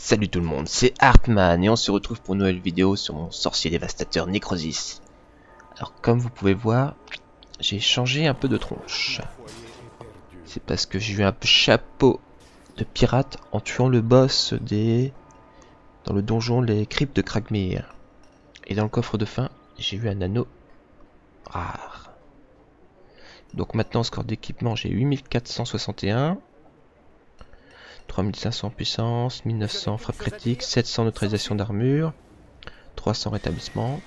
Salut tout le monde, c'est Hartman et on se retrouve pour une nouvelle vidéo sur mon sorcier dévastateur Necrosis. Alors comme vous pouvez voir, j'ai changé un peu de tronche. C'est parce que j'ai eu un chapeau de pirate en tuant le boss des... dans le donjon les cryptes de Kragmir. Et dans le coffre de fin, j'ai eu un anneau rare. Donc maintenant, score d'équipement, j'ai 8461. 3500 puissance, 1900 frappe critique, 700 neutralisation d'armure, 300 rétablissement,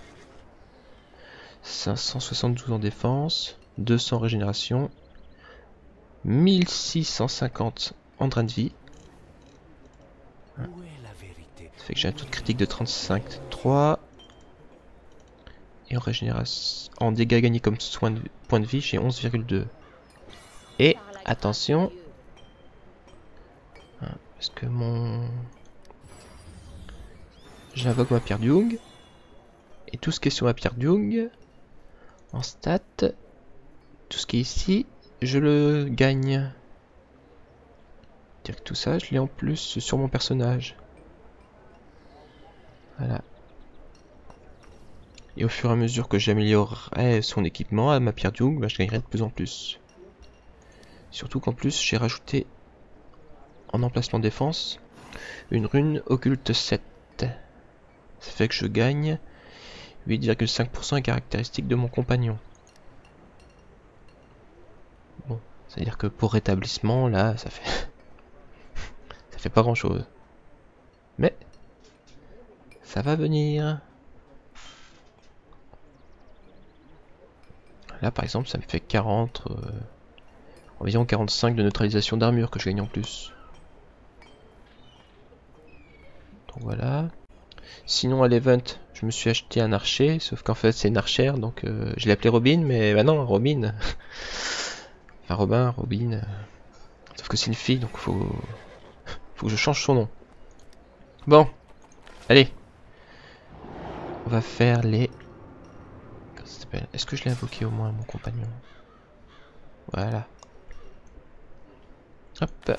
572 en défense, 200 régénération, 1650 en drain de vie. Ça fait que j'ai un taux de critique de 35, 3. Et en régénération, en dégâts gagnés comme soin de, point de vie, j'ai 11,2. Et attention, parce que mon... J'invoque ma pierre Jung. Et tout ce qui est sur ma pierre Jung, en stat, tout ce qui est ici, je le gagne. Dire que tout ça, je l'ai en plus sur mon personnage. Voilà. Et au fur et à mesure que j'améliorerai son équipement à ma pierre Jung, bah, je gagnerai de plus en plus. Surtout qu'en plus, j'ai rajouté en emplacement défense, une rune occulte 7. Ça fait que je gagne 8,5% caractéristique de mon compagnon. Bon, c'est-à-dire que pour rétablissement, là, ça fait... ça fait pas grand-chose. Mais, ça va venir. Là, par exemple, ça me fait 40... Euh, environ 45 de neutralisation d'armure que je gagne en plus. Voilà. Sinon à l'event, je me suis acheté un archer, sauf qu'en fait c'est une archère, donc euh, je l'ai appelé Robin, mais bah non, Robin. enfin Robin, Robin. Euh, sauf que c'est une fille, donc faut... faut que je change son nom. Bon, allez. On va faire les... Est-ce que je l'ai invoqué au moins, mon compagnon? Voilà. Hop.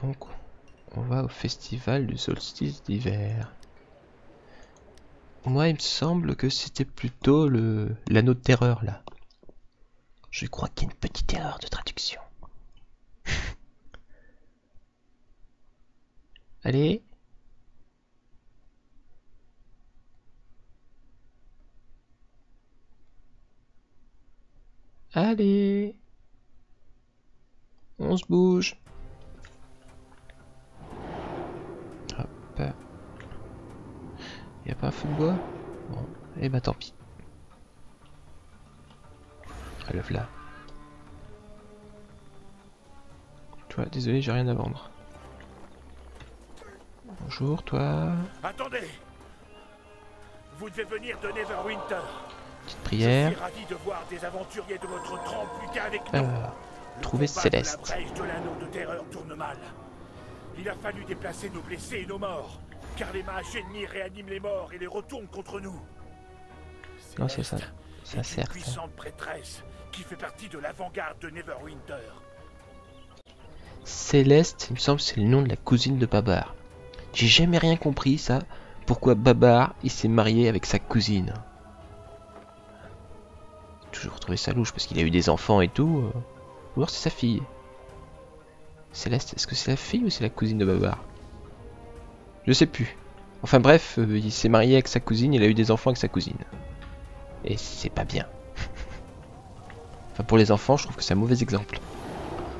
Donc, on va au festival du solstice d'hiver. Moi, il me semble que c'était plutôt le l'anneau de terreur là. Je crois qu'il y a une petite erreur de traduction. Allez. Allez. On se bouge. Y a pas un feu de bois Bon, et eh bah tant pis. Relève là. Toi, désolé, j'ai rien à vendre. Bonjour, toi. Attendez Vous devez venir de Neverwinter. Petite prière. Je suis ravi de voir des aventuriers de votre trempe nous. Trouver Céleste. De de terreur tourne mal. Il a fallu déplacer nos blessés et nos morts. Car les mages ennemis réaniment les morts et les retournent contre nous. Non, c'est ça. Ça sert. Une puissante prêtresse qui fait partie de l'avant-garde de Neverwinter. Céleste, il me semble, c'est le nom de la cousine de Babar. J'ai jamais rien compris, ça. Pourquoi Babar, il s'est marié avec sa cousine? Toujours trouvé ça louche parce qu'il a eu des enfants et tout. Euh. Ou alors c'est sa fille. Céleste, est-ce que c'est la fille ou c'est la cousine de Babar? Je sais plus. Enfin bref, euh, il s'est marié avec sa cousine, il a eu des enfants avec sa cousine. Et c'est pas bien. enfin pour les enfants, je trouve que c'est un mauvais exemple.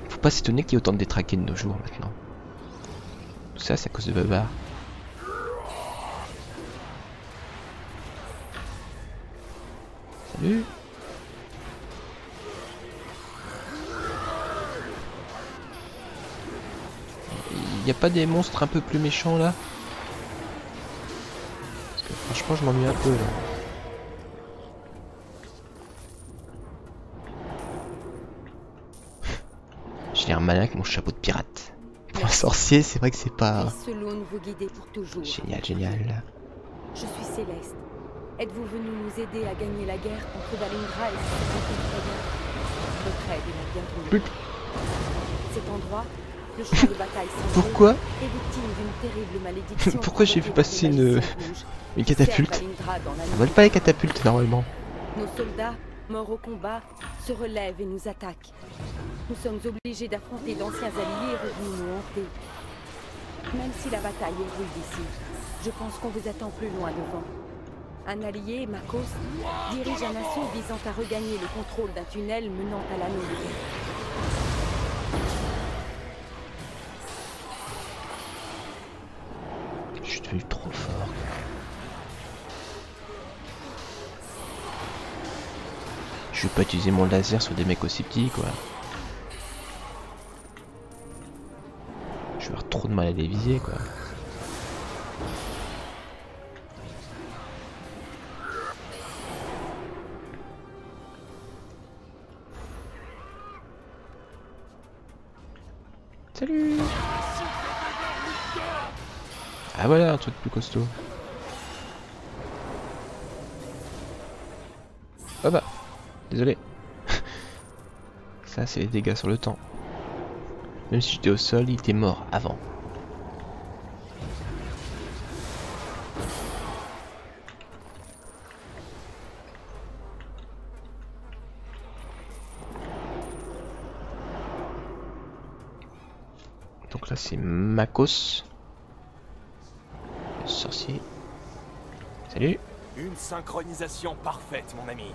Faut pas s'étonner qu'il y ait autant de détraqués de nos jours maintenant. Tout ça, c'est à cause de Babar. Salut n'y a pas des monstres un peu plus méchants là Parce que franchement je m'ennuie un peu là. J'ai l'air malin avec mon chapeau de pirate. Pour un sorcier, c'est vrai que c'est pas... Génial, génial. Je suis Céleste. Êtes-vous venu nous aider à gagner la guerre contre Valingra et Votre aide est la bienvenue. Cet endroit Le champ de bataille s'envole Pourquoi. Pourquoi j'ai vu passer une- Une catapulte On vole pas les catapultes normalement. Nos soldats, morts au combat, se relèvent et nous attaquent. Nous sommes obligés d'affronter d'anciens alliés revenus nous hanter. Même si la bataille est rude ici, je pense qu'on vous attend plus loin devant. Un allié, Makos, dirige un assaut visant à regagner le contrôle d'un tunnel menant à l'anneau pas utiliser mon laser sur des mecs aussi petits quoi. Je vais avoir trop de mal à les viser quoi. Salut Ah voilà un truc plus costaud. Oh bah, désolé. Ça c'est les dégâts sur le temps. Même si j'étais au sol, il était mort avant. Donc là c'est Makos. Sorcier. Salut Une synchronisation parfaite, mon ami.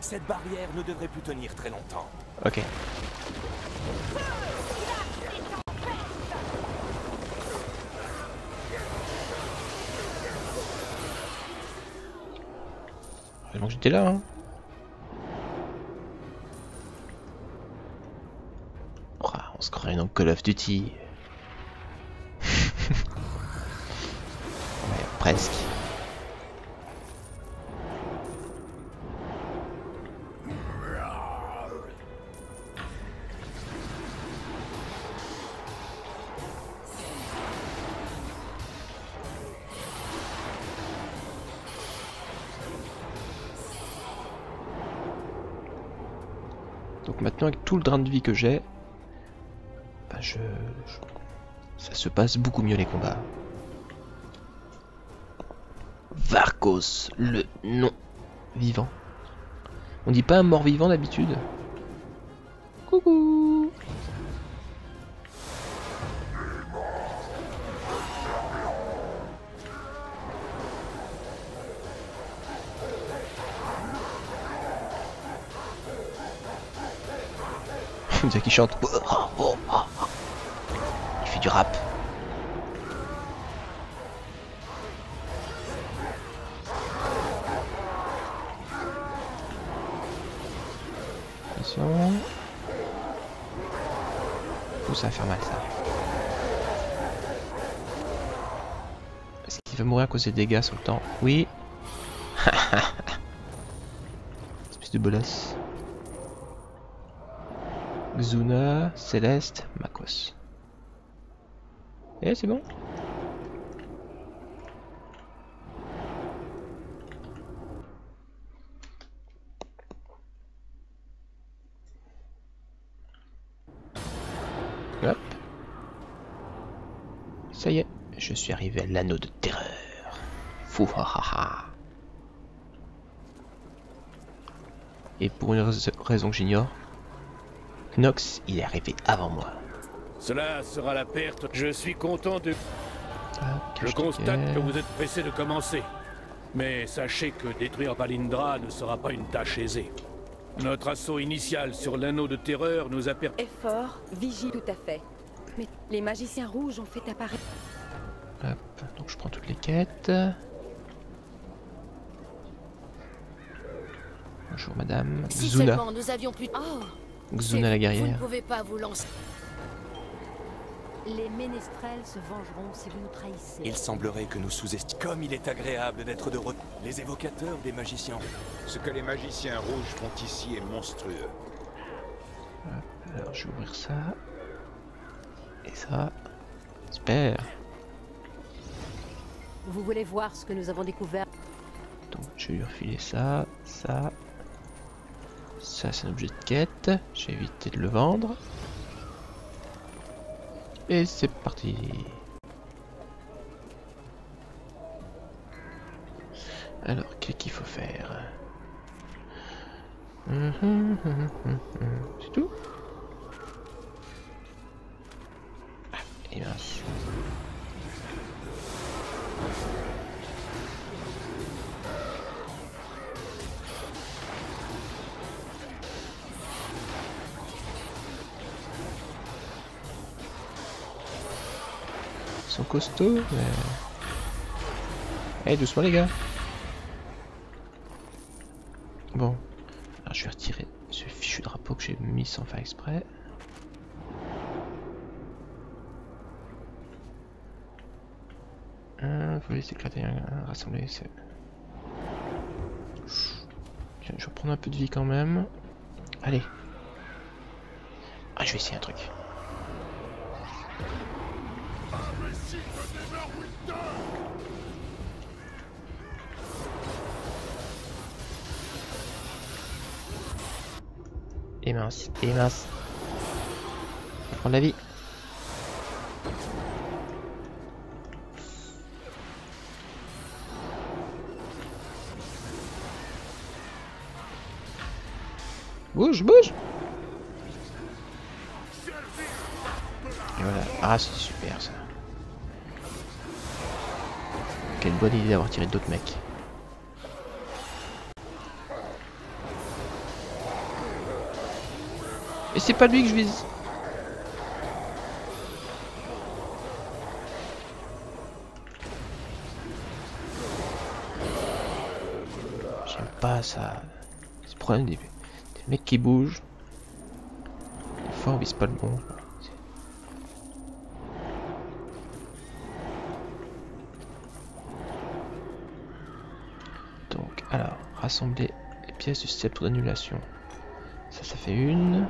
Cette barrière ne devrait plus tenir très longtemps. Ok. J'étais là, hein. Ouah, on se croirait dans Call of Duty. Tout le drain de vie que j'ai, bah je, je- ça se passe beaucoup mieux les combats. Varkos, le non vivant. On dit pas un mort vivant d'habitude. Coucou. Qu'il chante. Il fait du rap. Attention. Oh, ça va faire mal ça. Est-ce qu'il va mourir à cause des dégâts sur le temps? Oui. Espèce de bolasse. Xuna, Céleste, Makos. Eh, c'est bon Hop. Ça y est, je suis arrivé à l'anneau de terreur. Fou ha ha ha. Et pour une rais- raison que j'ignore, Knox, il est arrivé avant moi. Cela sera la perte. Je suis content de... Hop, Je constate que vous êtes pressé de commencer. Mais sachez que détruire Valindra ne sera pas une tâche aisée. Notre assaut initial sur l'anneau de terreur nous a permis... Effort, vigie tout à fait. Mais les magiciens rouges ont fait apparaître. Hop, donc je prends toutes les quêtes. Bonjour madame. Si seulement nous avions pu... Oh Xuna la c'est- Vous ne guerrière. pouvez pas vous lancer. Les ménestrels se vengeront si vous nous trahissez. Il semblerait que nous sous-estimons. Comme il est agréable d'être de retour. Les évocateurs des magiciens. Ce que les magiciens rouges font ici est monstrueux. Alors je vais ouvrir ça. Et ça. Super. Vous voulez voir ce que nous avons découvert? Donc je vais lui refiler ça, ça. Ça c'est un objet de quête. J'ai évité de le vendre. Et c'est parti. Alors, qu'est-ce qu'il faut faire? C'est tout? Ah, Et mince. Sont costauds, mais... Eh, doucement les gars Bon. Alors je vais retirer ce fichu drapeau que j'ai mis sans faire exprès. Euh, vous laissez éclater, rassembler, c'est... Je vais prendre un peu de vie quand même. Allez. Ah, je vais essayer un truc. Et mince, et mince. Prendre la vie. Bouge, bouge Et voilà. Ah, c'est super ça. Bonne idée d'avoir tiré d'autres mecs. Et c'est pas lui que je vise. J'aime pas ça. C'est le problème des, des mecs qui bougent. Des fois on vise pas le bon. Donc, alors, rassembler les pièces du sceptre d'annulation. Ça, ça fait une.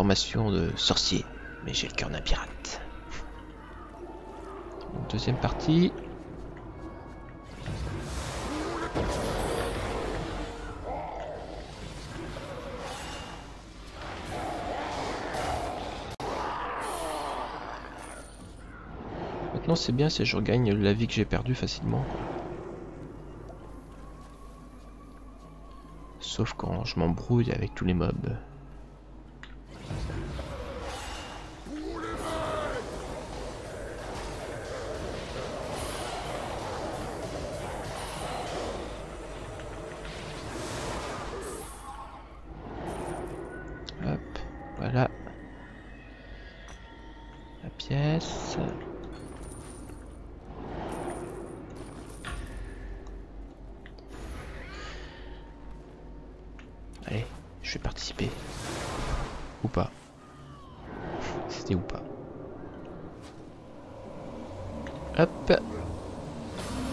Formation de sorcier, mais j'ai le cœur d'un pirate. Deuxième partie. Maintenant c'est bien si je regagne la vie que j'ai perdue facilement. Sauf quand je m'embrouille avec tous les mobs. Hop, voilà. La pièce. Allez, je vais participer. Ou pas. C'était ou pas. Hop.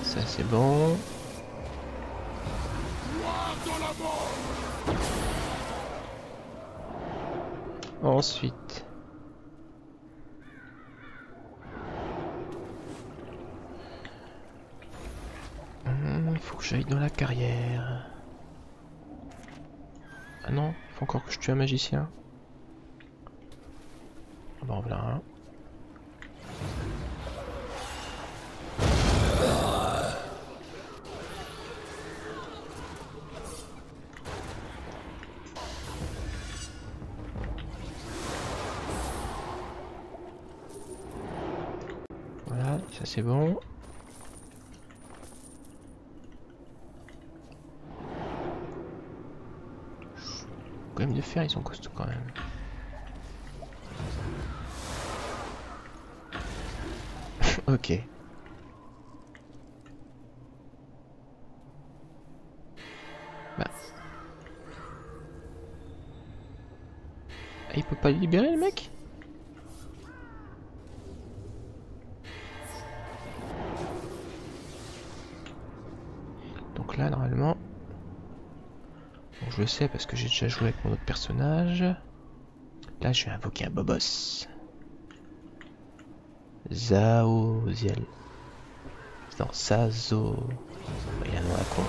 Ça c'est bon. Ensuite. Hum, faut que j'aille dans la carrière. Ah non, tue un magicien. En voilà un. Voilà, ça c'est bon. ils sont costauds quand même. ok. Bah. Ah, il peut pas le libérer je le sais parce que j'ai déjà joué avec mon autre personnage. Là je vais invoquer un Bobos. Zaoziel. Non, Sazo. Il y a un nom à con.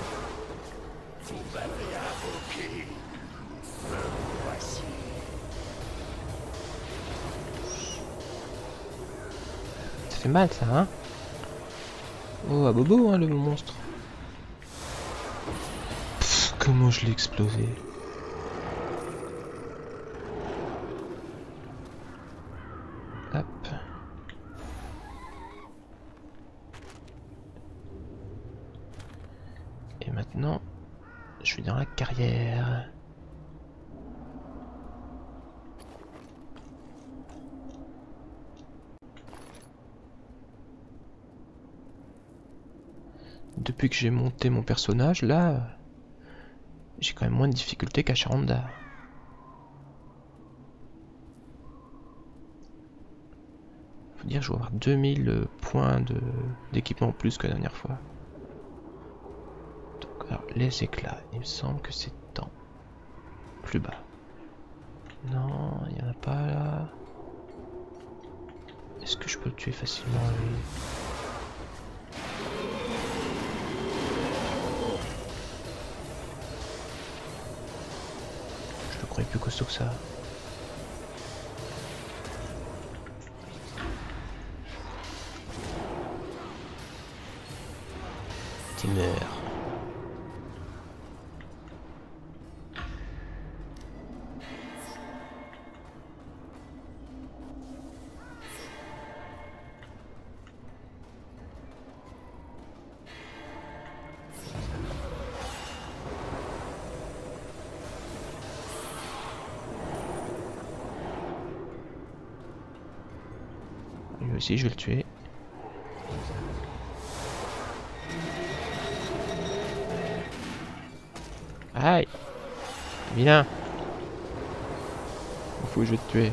Ça fait mal ça, hein? Oh, à bobo, hein, le monstre. Comment je l'ai explosé. Hop. Et maintenant, je suis dans la carrière. Depuis que j'ai monté mon personnage, là, j'ai quand même moins de difficultés qu'à Charanda. Faut dire, je vais avoir 2000 points de- d'équipement en plus que la dernière fois. Donc, alors, les éclats, il me semble que c'est temps. Plus bas. Non, il n'y en a pas là. Est-ce que je peux le tuer facilement croyais plus costaud que ça. Tu. Lui aussi, je vais le tuer. Aïe Vilain que je vais te tuer.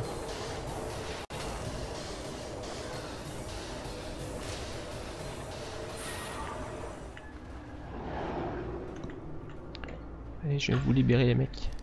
Allez, je vais vous libérer les mecs.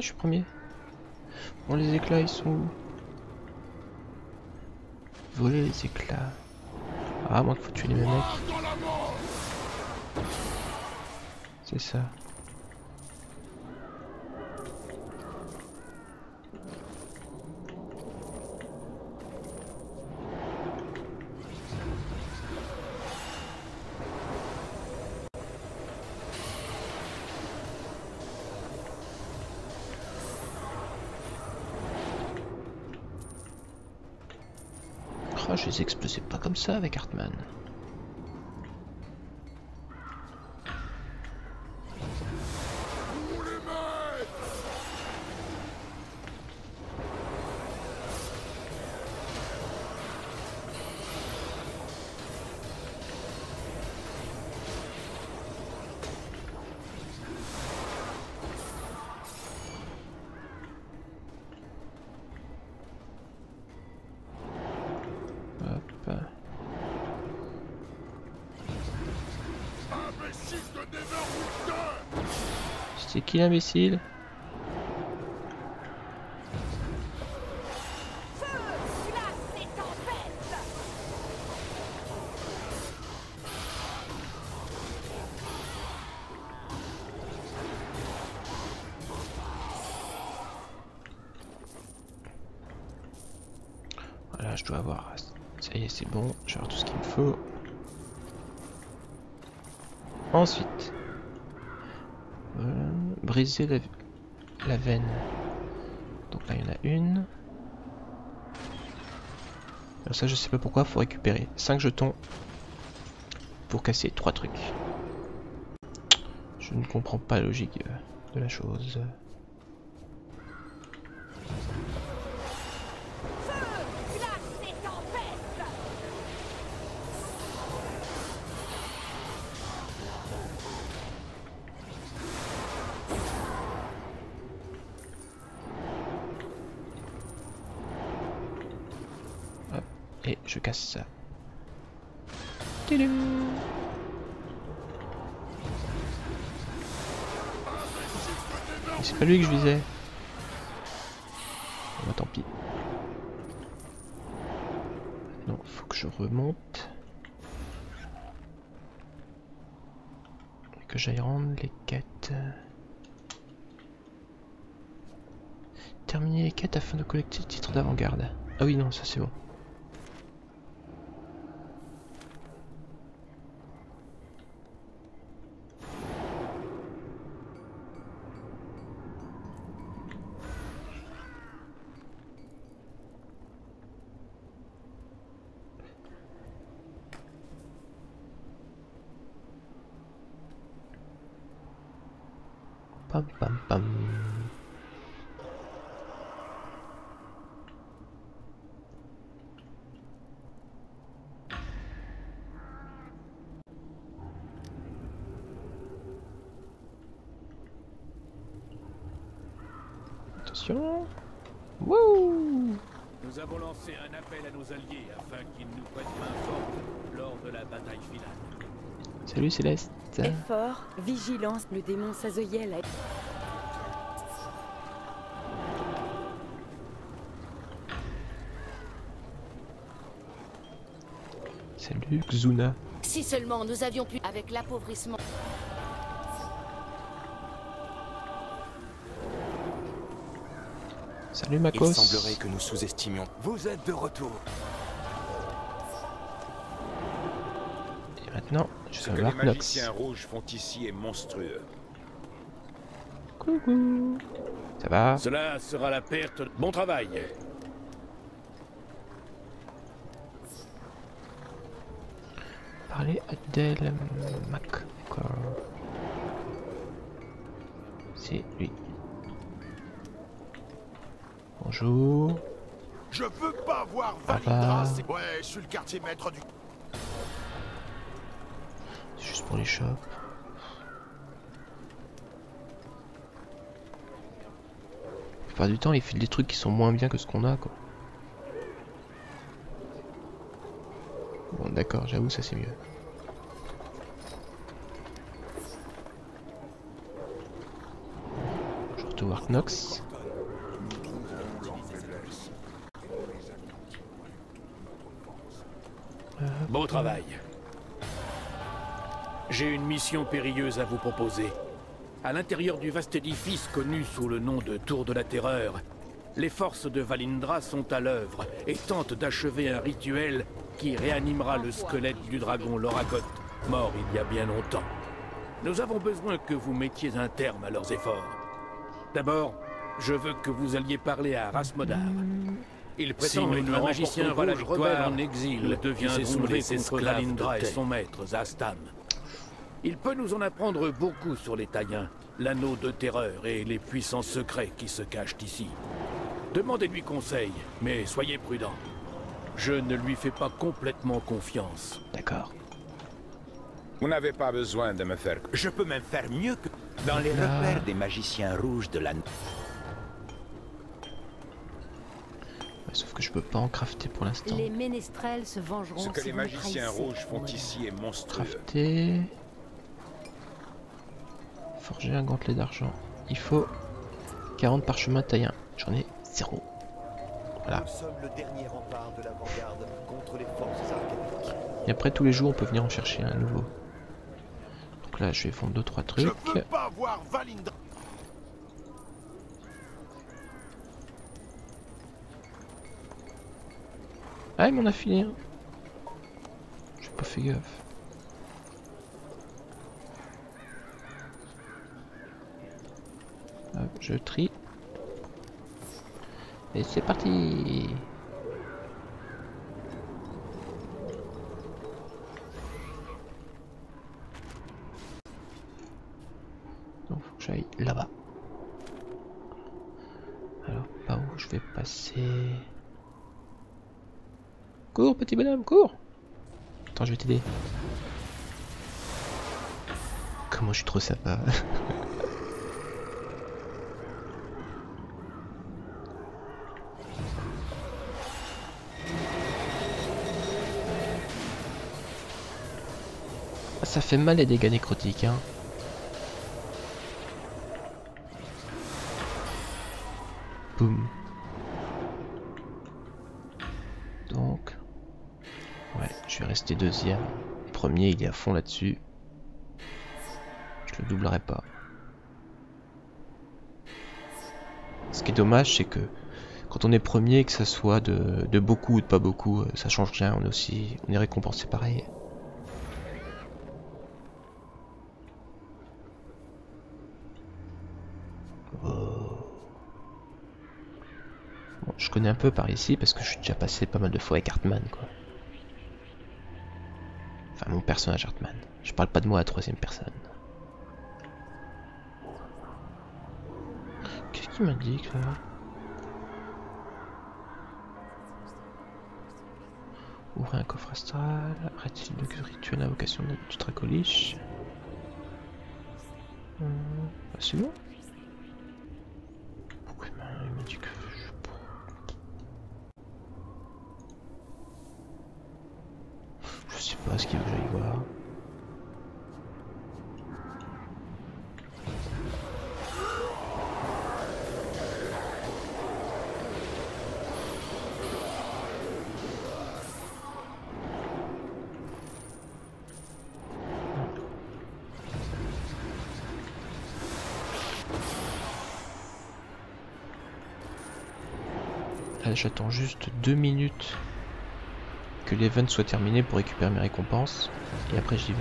Je suis premier. Bon, les éclats, ils sont où? Voler les éclats. Ah, moi qu'il faut tuer les mecs. C'est ça. Explosais pas comme ça avec Hartman. Qui l'imbécile Voilà, je dois avoir... Ça y est, c'est bon, je vais avoir tout ce qu'il me faut. Ensuite briser la, la veine. Donc là, il y en a une. Alors ça, je sais pas pourquoi, faut récupérer 5 jetons pour casser 3 trucs. Je ne comprends pas la logique euh, de la chose. Et je casse ça. C'est pas lui que je visais. Bon, bah tant pis. Non, faut que je remonte. Et que j'aille rendre les quêtes. Terminer les quêtes afin de collecter le titre d'avant-garde. Ah oui, non, ça c'est bon. Pam pam pam. Attention. Wouh Nous avons lancé un appel à nos alliés afin qu'ils nous prêtent main forte lors de la bataille finale. Salut Céleste. Effort, vigilance, le démon Sazoyel a... Salut Xuna. Si seulement nous avions pu, avec l'appauvrissement. Salut Il Makos. semblerait que nous sous-estimions. Vous êtes de retour. Et maintenant, Ce que les magiciens rouges font ici est monstrueux. Coucou. Ça va Cela sera la perte. de- Bon travail. Parler à Del McCall. C'est lui. Bonjour. Je veux pas voir Ça Valindra, va c'est... Ouais, je suis le quartier maître du... Les shops. La plupart du temps, il fait des trucs qui sont moins bien que ce qu'on a, quoi. Bon, d'accord, j'avoue, ça c'est mieux. Je retourne Knox. Beau travail. J'ai une mission périlleuse à vous proposer. À l'intérieur du vaste édifice connu sous le nom de Tour de la Terreur, les forces de Valindra sont à l'œuvre et tentent d'achever un rituel qui réanimera le squelette du dragon Loragot, mort il y a bien longtemps. Nous avons besoin que vous mettiez un terme à leurs efforts. D'abord, je veux que vous alliez parler à Rasmodar. Il prétend être un magicien rouge rebelle en exil nous devient soulevé contre Valindra et son maître, Zastam. Il peut nous en apprendre beaucoup sur les Taïens, l'anneau de terreur et les puissants secrets qui se cachent ici. Demandez-lui conseil, mais soyez prudent. Je ne lui fais pas complètement confiance. D'accord. Vous n'avez pas besoin de me faire... Je peux même faire mieux que dans les Là. repères des magiciens rouges de la... Ouais, sauf que je peux pas en crafter pour l'instant. Les ménestrels se vengeront Ce que si les magiciens rouges font ici est monstrueux. Crafter. Forger un gantelet d'argent. Il faut 40 parchemins taillins. J'en ai zéro. Voilà. Nous sommes le dernier rempart de l'avant-garde contre les forces arcaniques. Et après, tous les jours, on peut venir en chercher un nouveau. Donc là, je vais fondre 2-3 trucs. Je veux pas voir Valindra. Ah, il m'en a filé un. J'ai pas fait gaffe. Je trie. Et c'est parti Donc faut que j'aille là-bas. Alors par où je vais passer Cours petit bonhomme, cours Attends je vais t'aider. Comment je suis trop sympa Ça fait mal les dégâts nécrotiques hein. Boum. Donc, ouais, je vais rester deuxième. Premier, il est à fond là-dessus. Je le doublerai pas. Ce qui est dommage, c'est que quand on est premier, que ça soit de, de beaucoup ou de pas beaucoup, euh, ça change rien. On est aussi, on est récompensé pareil. Connais un peu par ici parce que je suis déjà passé pas mal de fois avec Hartman quoi. Enfin mon personnage Hartman. Je parle pas de moi à troisième personne. Qu'est-ce qu'il m'indique là Ouvrir un coffre astral, arrêter le rituel invocation du Dracolich. Hum, bah, Pourquoi il m'a- il m'a dit que je Je sais pas ce qu'il veut que j'aille voir. J'attends juste deux minutes que l'event soit terminé pour récupérer mes récompenses. Et après, j'y vais.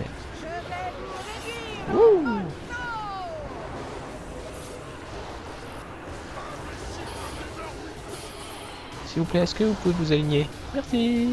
S'il vous plaît, est-ce que vous pouvez vous aligner? Merci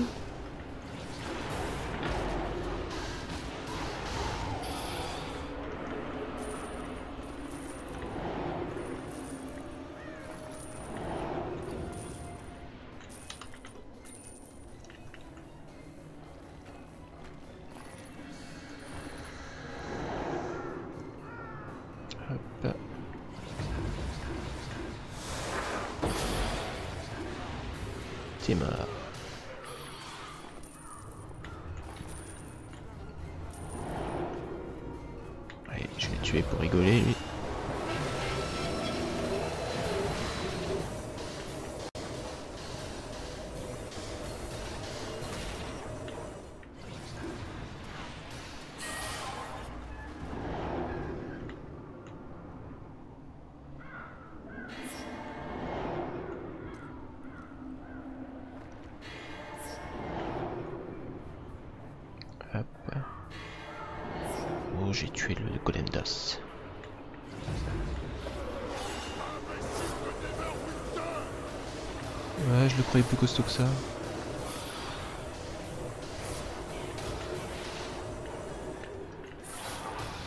j'ai tué le golem d'os. Ouais, je le croyais plus costaud que ça.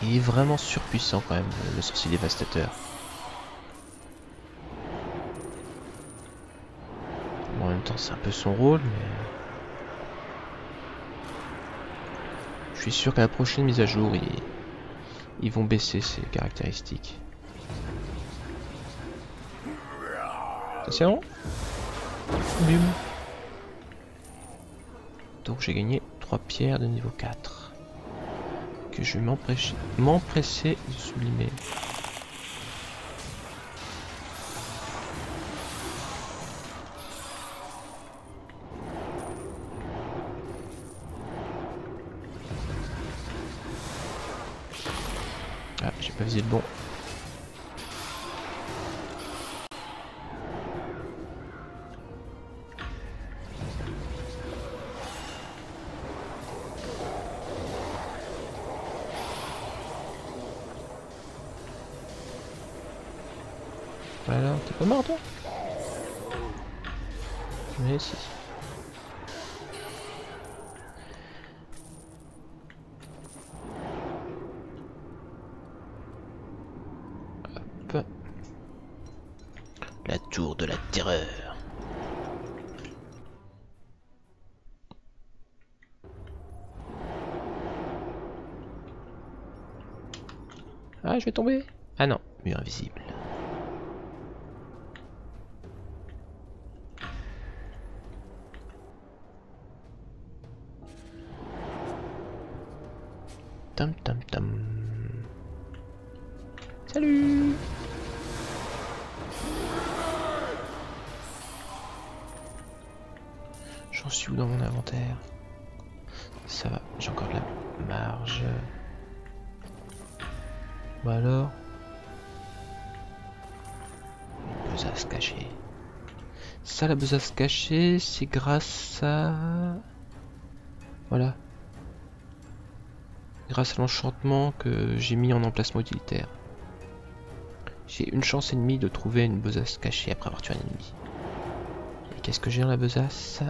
Il est vraiment surpuissant quand même, le- sorcier dévastateur. Bon, en même temps, c'est un peu son rôle, mais... Je suis sûr qu'à la prochaine mise à jour, ils, ils vont baisser ses caractéristiques. Attention Bum. Donc j'ai gagné 3 pierres de niveau 4. Que je vais m'empresser de sublimer. fusil le bon. Alors, t'es pas mort toi? Mais si. Je vais tomber. Ah non, mur invisible. La besace cachée, c'est grâce à... Voilà. Grâce à l'enchantement que j'ai mis en emplacement utilitaire. J'ai une chance et demie de trouver une besace cachée après avoir tué un ennemi. Et qu'est-ce que j'ai dans la besace?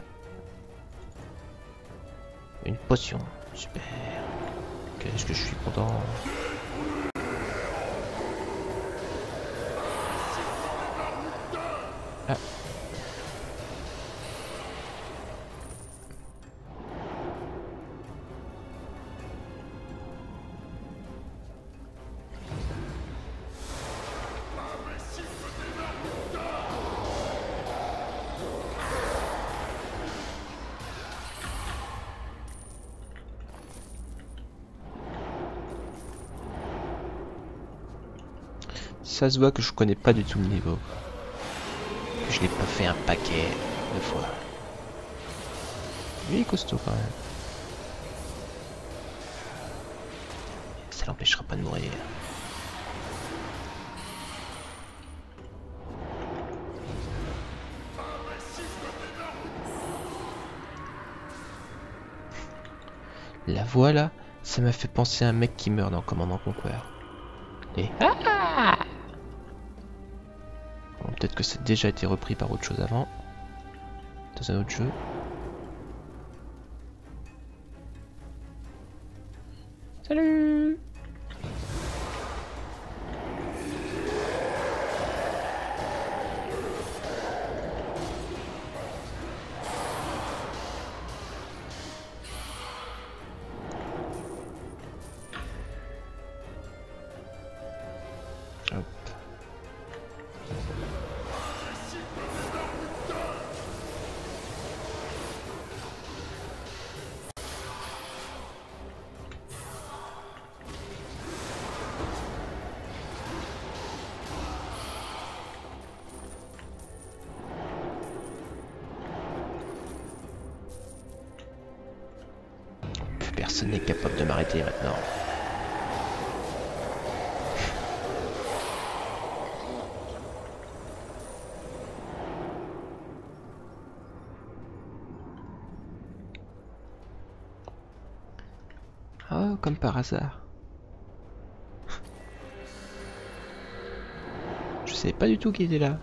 Une potion. Super. Qu'est-ce que je suis content. Ah. Ça se voit que je connais pas du tout le niveau. Je l'ai pas fait un paquet de fois. Lui est costaud quand même. Ça l'empêchera pas de mourir. La voix là, ça m'a fait penser à un mec qui meurt dans Commandant Conquer. Et ah Peut-être que a déjà été repris par autre chose avant. Dans un autre jeu. Salut Je savais pas du tout qu'il était là.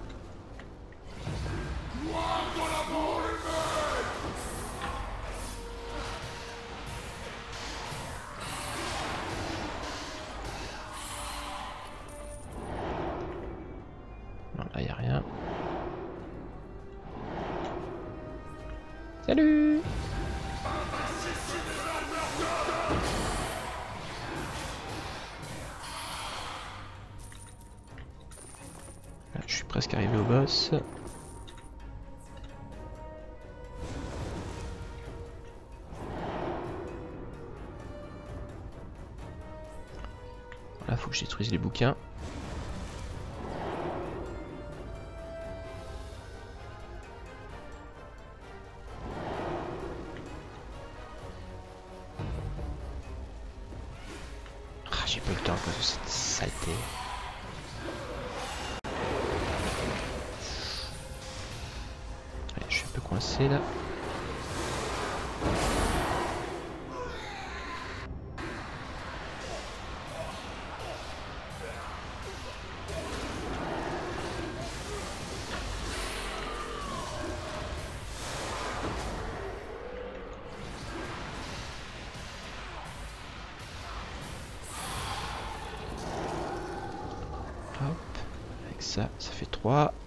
Détruise ça, ça fait 3.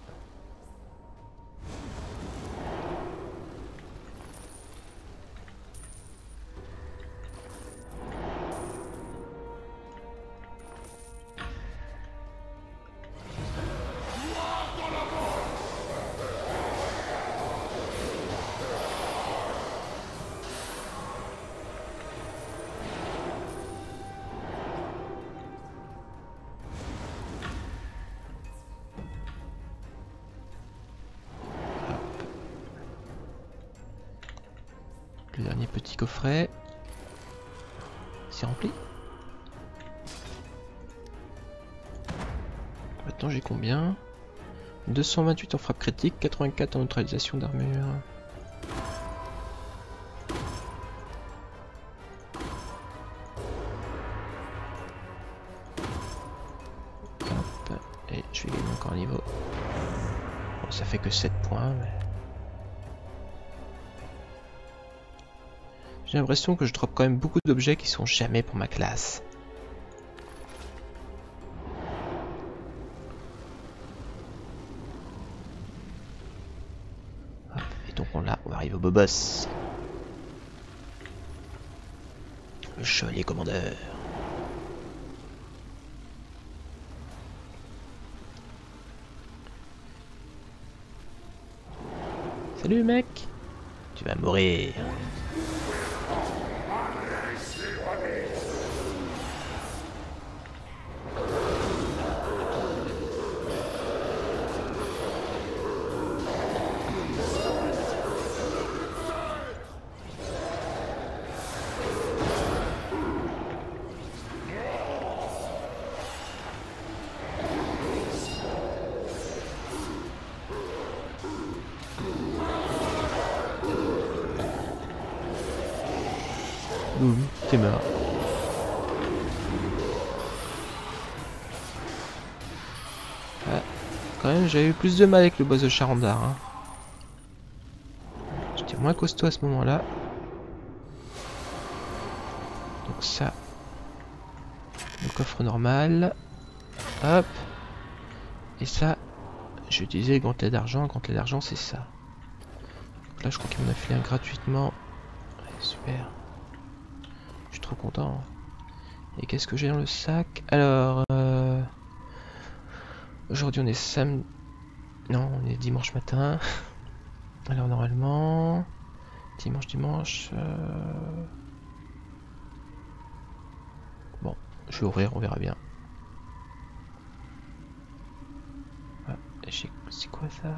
228 en frappe critique, 84 en neutralisation d'armure. Et je vais gagner encore un niveau. Bon, ça fait que 7 points, mais... J'ai l'impression que je drop quand même beaucoup d'objets qui sont jamais pour ma classe. Le chevalier commandeur. Salut mec Tu vas mourir. J'avais eu plus de mal avec le boss de Charandar. Hein. J'étais moins costaud à ce moment-là. Donc ça, le coffre normal. Hop. Et ça, utilisé le gantelet d'argent. Le gantelet d'argent, c'est ça. Donc là, je crois qu'il m'en a filé un gratuitement. Super. Je suis trop content. Et qu'est-ce que j'ai dans le sac? Alors, euh... aujourd'hui on est samedi. Non, on est dimanche matin. Alors normalement, dimanche, dimanche. euh, Bon, je vais ouvrir, on verra bien. C'est quoi ça?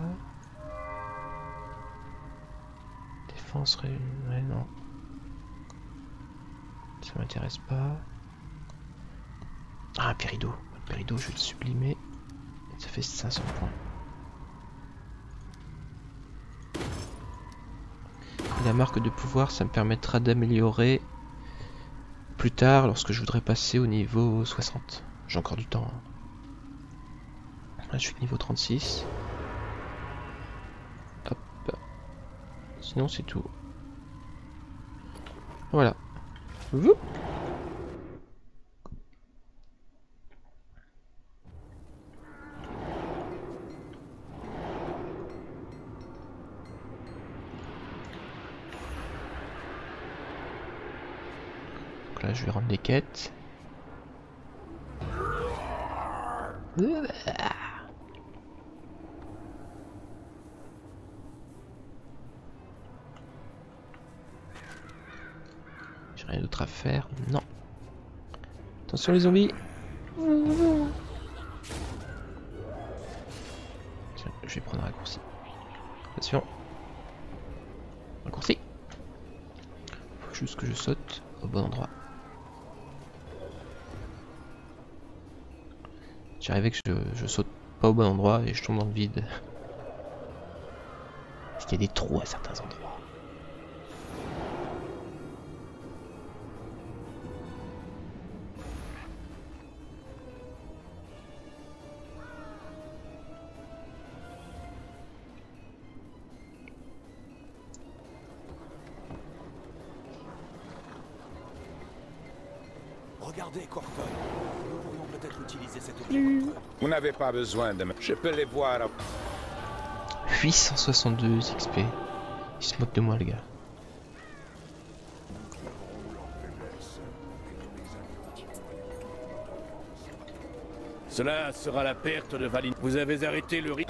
Défense, ré... ouais, non. Ça m'intéresse pas. Ah, un Pérido. Pérido, je vais le sublimer. Ça fait 500 points. La marque de pouvoir, ça me permettra d'améliorer plus tard lorsque je voudrais passer au niveau 60. J'ai encore du temps. hein. Là, je suis niveau 36. Hop. Sinon, c'est tout. Voilà. Woup. Là, je vais rendre les quêtes. J'ai rien d'autre à faire. Non. Attention les zombies. Tiens, je vais prendre un raccourci. Attention. Raccourci. Faut juste que je saute au bon endroit. J'arrivais que je, je saute pas au bon endroit et je tombe dans le vide. Parce qu'il y a des trous à certains endroits. Pas besoin de me... Je peux les voir. 862 XP. Il se moque de moi, le gars. Cela sera la perte de Valin. Vous avez arrêté le rite.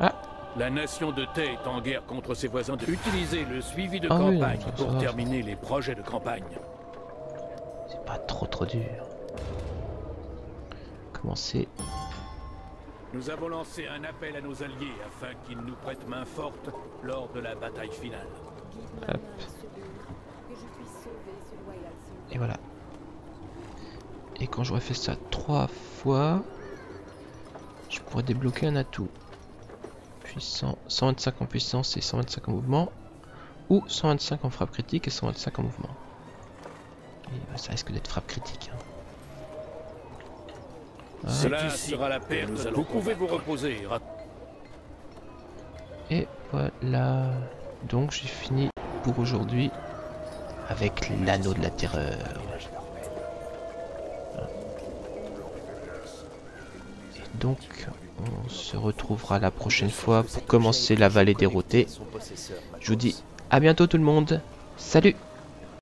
Ah. La nation de Thé est en guerre contre ses voisins. Utilisez le suivi de Ah oui, campagne ça, ça pour va. terminer les projets de campagne. C'est pas trop trop dur. Commencer. Nous avons lancé un appel à nos alliés afin qu'ils nous prêtent main forte lors de la bataille finale. Hop. Et voilà. Et quand j'aurai fait ça trois fois, je pourrais débloquer un atout. Puissant, 125 en puissance et 125 en mouvement. Ou 125 en frappe critique et 125 en mouvement. Et bah, ça risque d'être frappe critique. hein. Ah, Cela sera la perte. Vous pouvez vous reposer. Et voilà. Donc j'ai fini pour aujourd'hui avec l'anneau de la terreur. Et donc on se retrouvera la prochaine fois pour commencer la vallée m'a Je vous dis à bientôt tout le monde. Salut